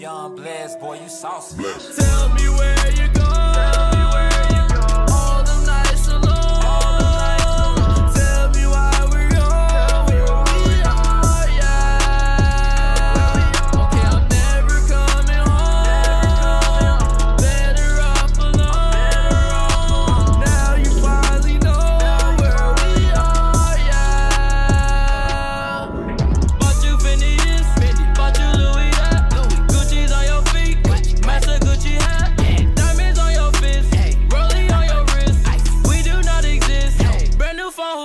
Young blessed, boy, you saucy. Bless. Tell me where you go.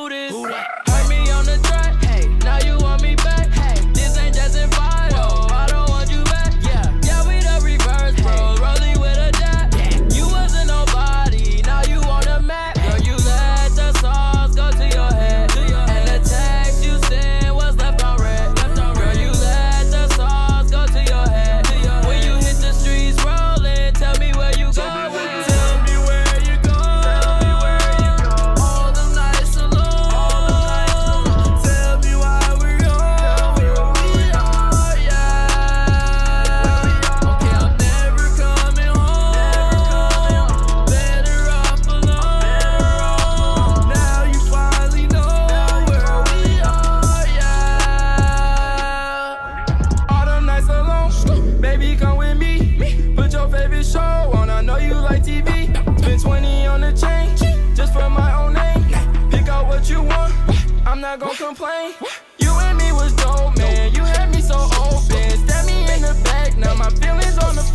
Who this? Who that? not gon' complain. You and me was dope, man. You had me so open. Stab me in the back, now my feelings on the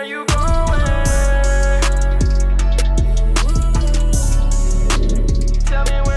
where you going? Tell me